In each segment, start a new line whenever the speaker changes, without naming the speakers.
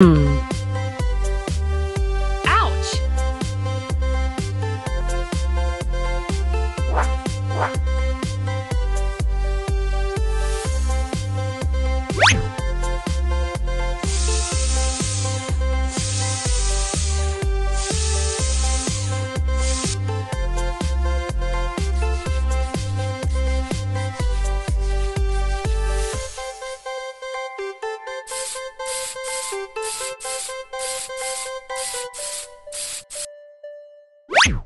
Mm. you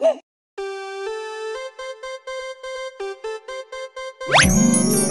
Thank you.